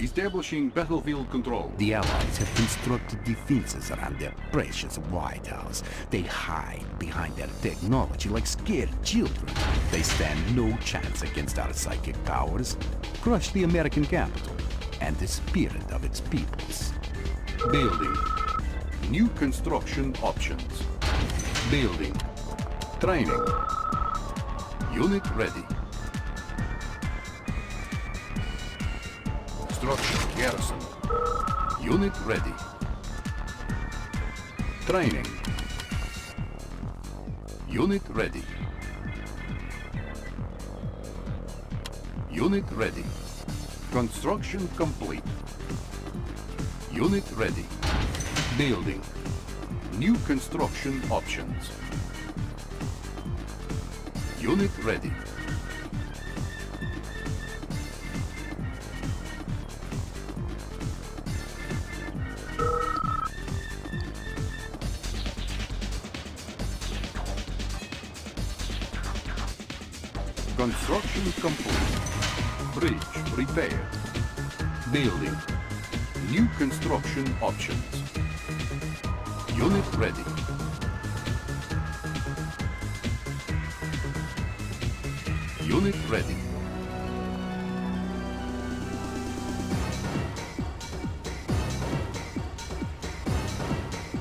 Establishing battlefield control. The Allies have constructed defenses around their precious White House. They hide behind their technology like scared children. They stand no chance against our psychic powers. Crush the American capital and the spirit of its peoples. Building. New construction options. Building. Training. Unit ready. Structure garrison. Unit ready. Training. Unit ready. Unit ready. Construction complete. Unit ready. Building. New construction options. Unit ready. Construction complete. Bridge repaired. Building. New construction options. Unit ready. Unit ready.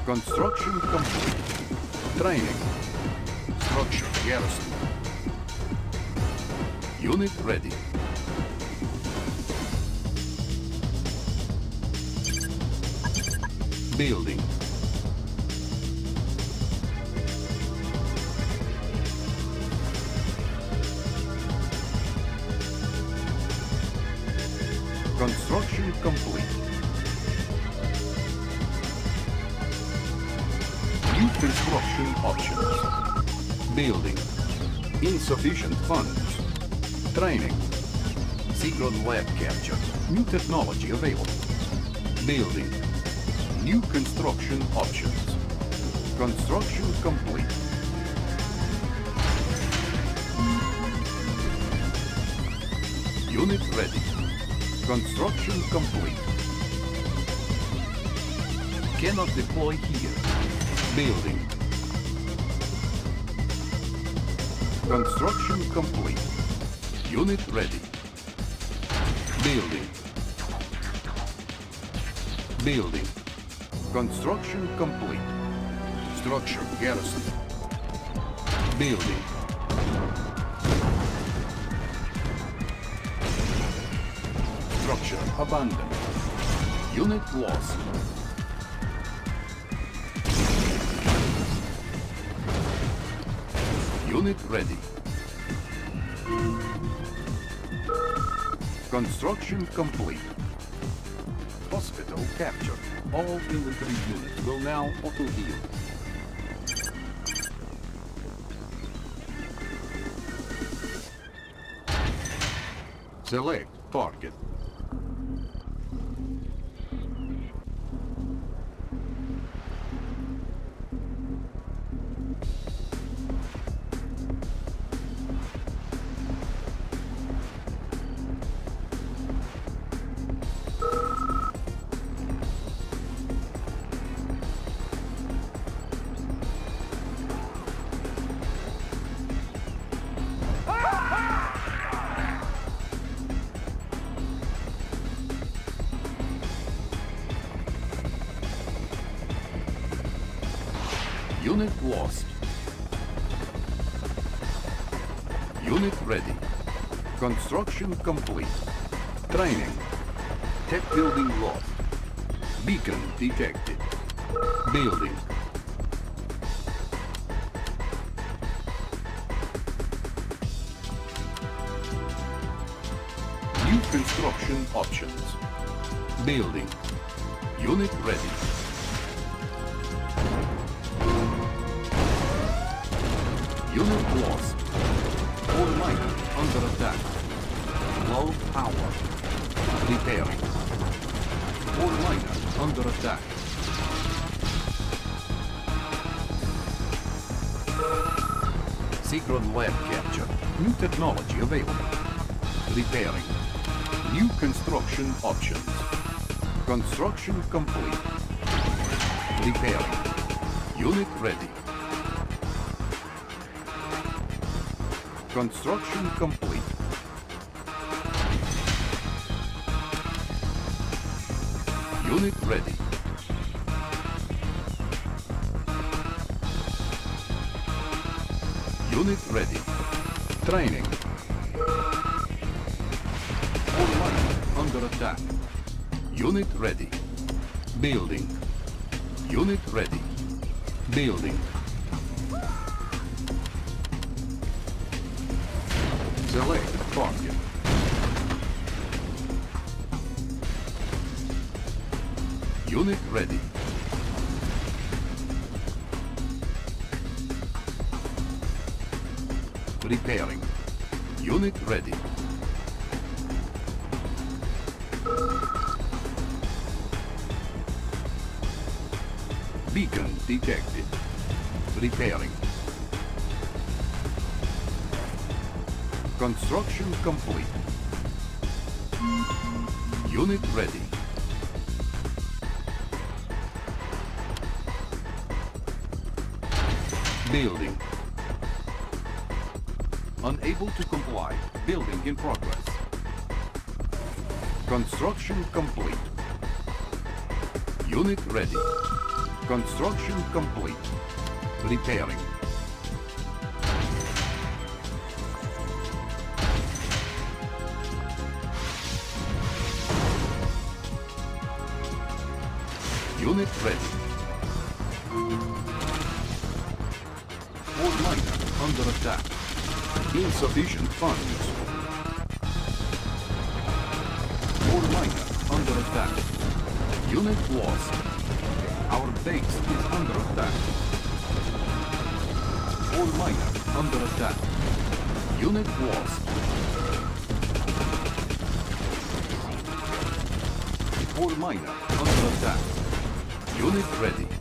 Construction complete. Training. Structure garrison. Unit ready. Building. Insufficient funds. Training. Secret lab capture. New technology available. Building. New construction options. Construction complete. Unit ready. Construction complete. Cannot deploy here. Building. Construction complete. Unit ready. Building. Building. Construction complete. Structure garrison. Building. Structure abandoned. Unit lost. Unit ready. Construction complete. Hospital captured. All infantry units will now auto-heal. Select target. Unit lost. Unit ready. Construction complete. Training. Tech building lost. Beacon detected. Building. New construction options. Building. Unit ready. Unit lost. Ore miner under attack. Low power. Repairing. Ore miner under attack. Secret lab capture. New technology available. Repairing. New construction options. Construction complete. Repairing. Unit ready. Construction complete. Unit ready. Unit ready. Training. All line under attack. Unit ready. Building. Unit ready. Building. Unit ready. Repairing. Unit ready. Beacon detected. Repairing. Construction complete. Unit ready. Building. Unable to comply. Building in progress. Construction complete. Unit ready. Construction complete. Repairing. Unit ready. Fort Minor under attack. Insufficient funds. Fort Minor under attack. Unit lost. Our base is under attack. Fort Minor under attack. Unit lost. Fort Minor under attack. Unit ready.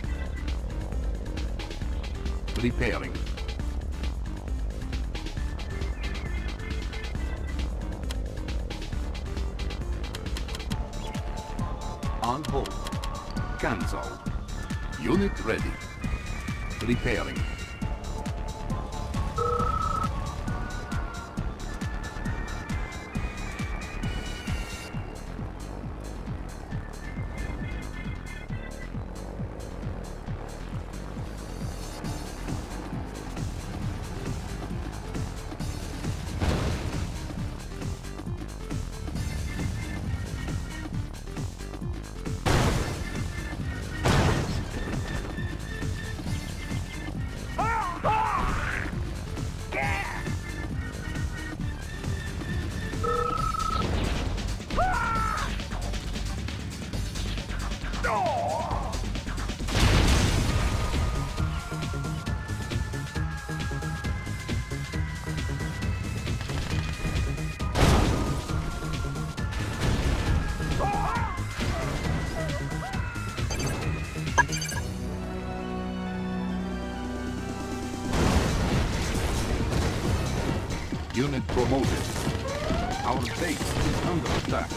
Repairing. On hold. Cancel. Unit ready. Repairing. Promoted. Our base is under attack.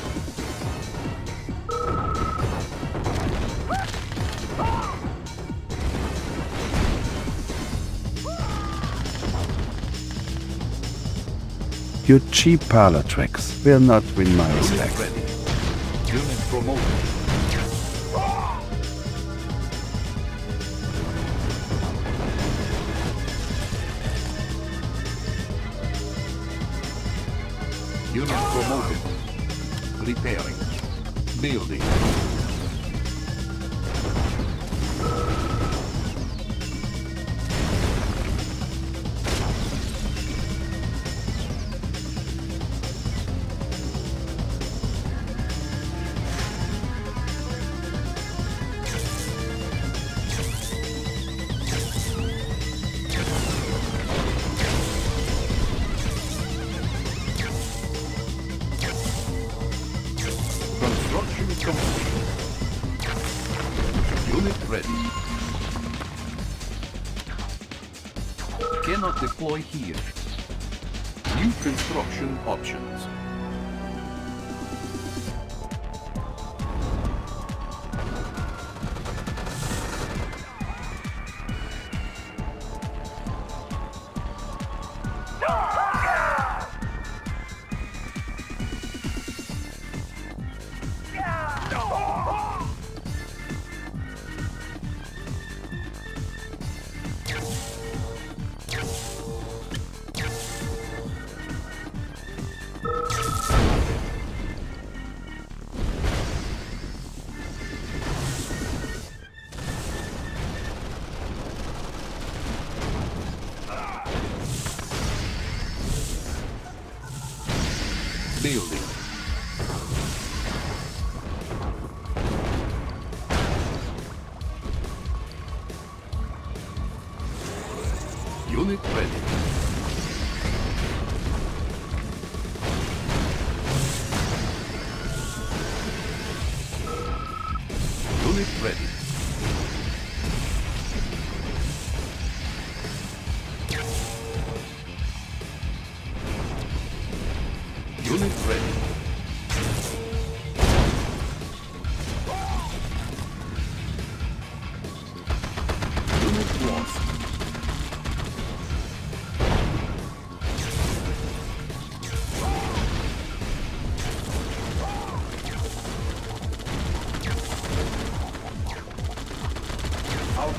Your cheap parlor tricks will not win my respect. Unit promoted. Repairing. Building. Deploy here. New construction options.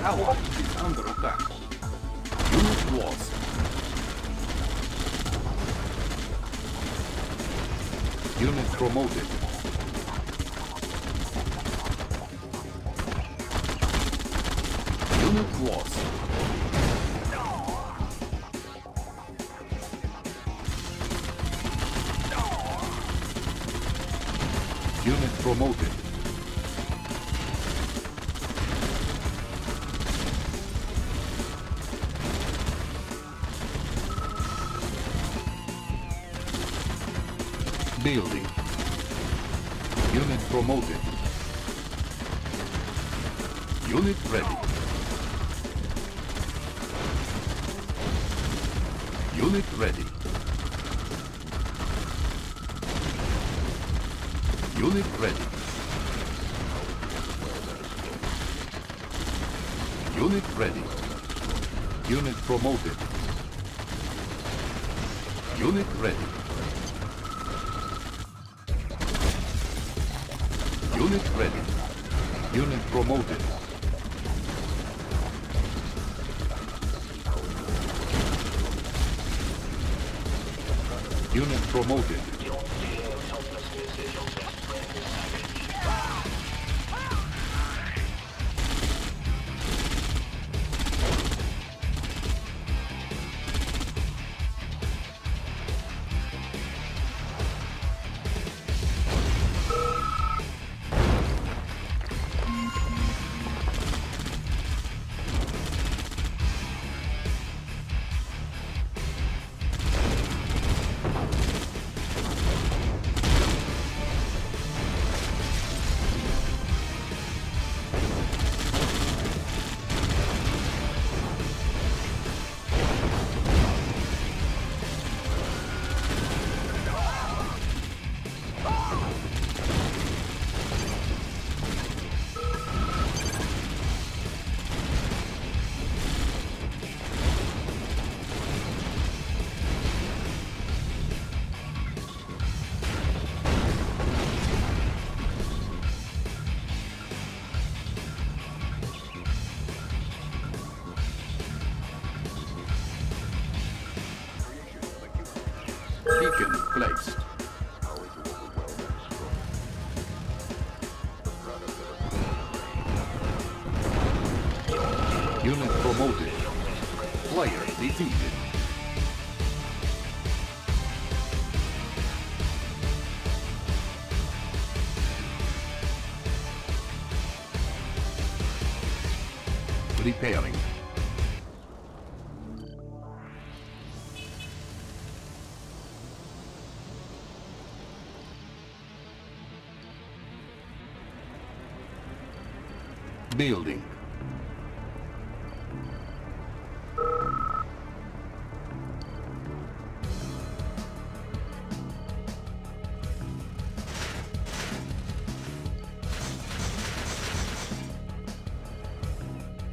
Ally is under attack. Unit lost. Unit promoted. Unit ready. Unit ready. Unit ready. Unit ready. Unit promoted. Unit ready. Unit ready. Unit promoted. Unit promoted. Building.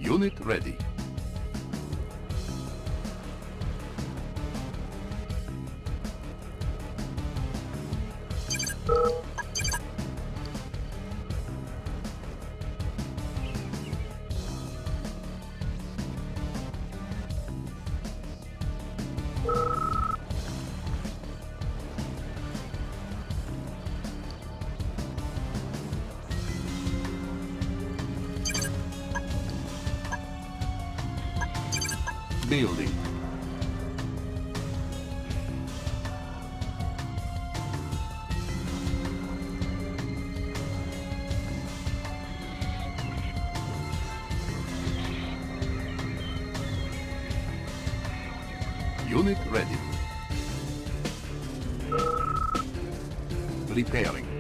Unit ready. Unit ready. Repairing.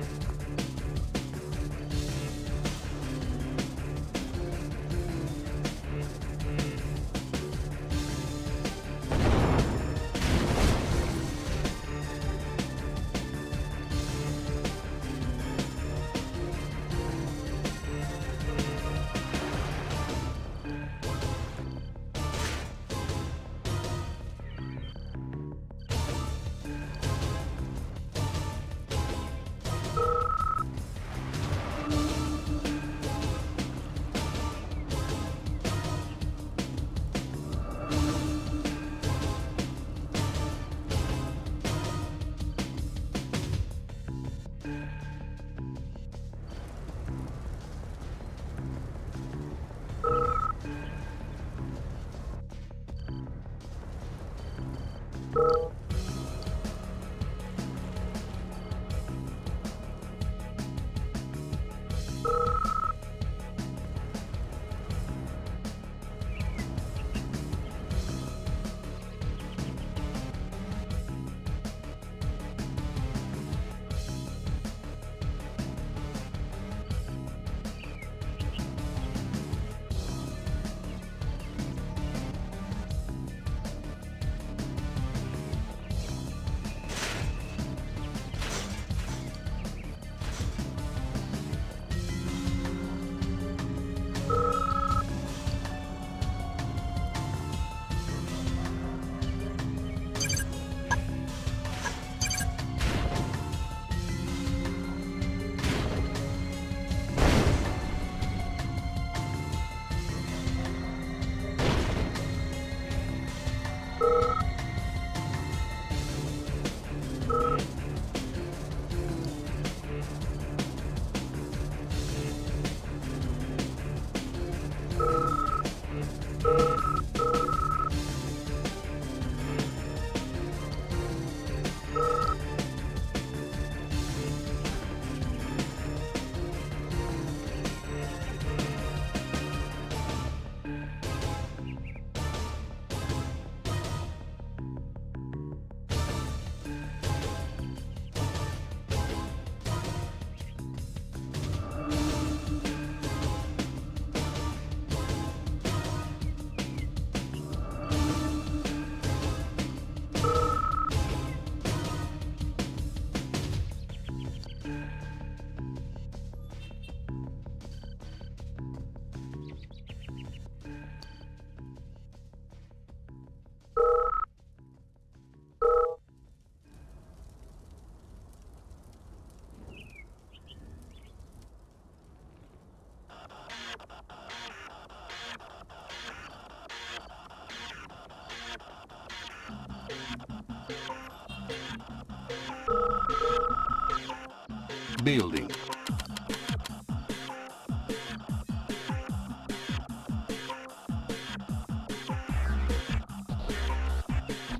Building.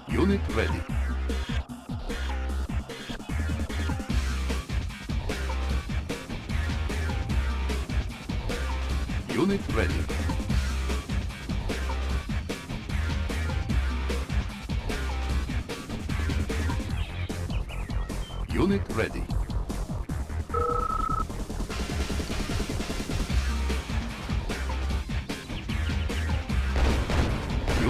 Unit ready. Unit ready. Unit ready.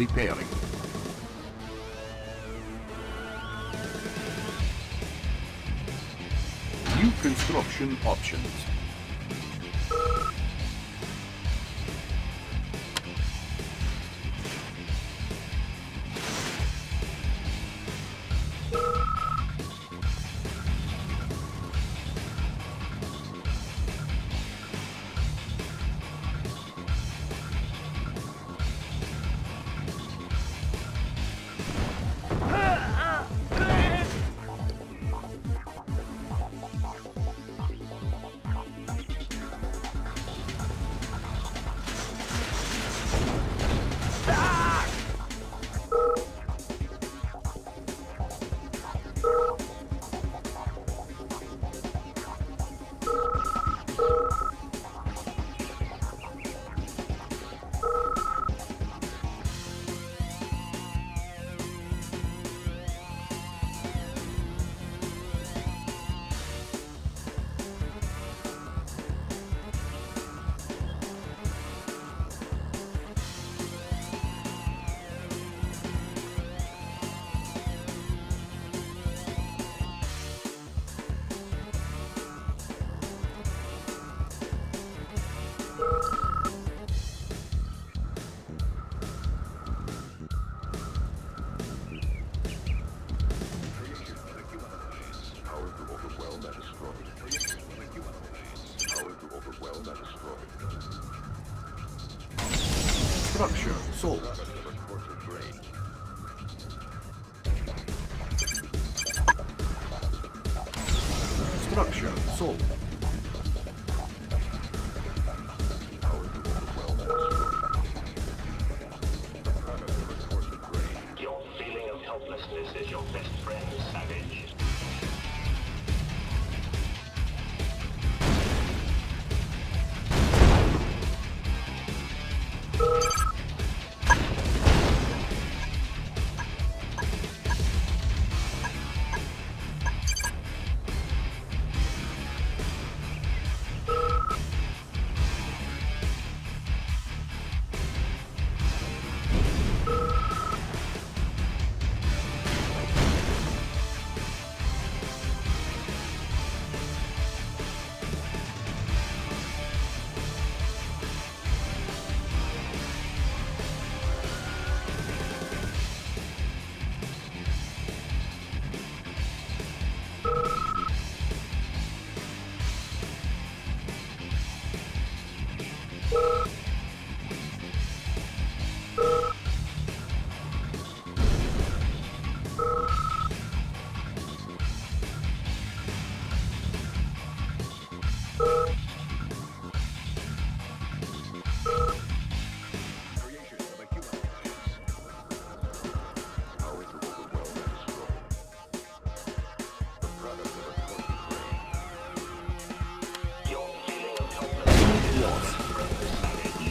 Repairing. New construction options.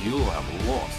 You have lost.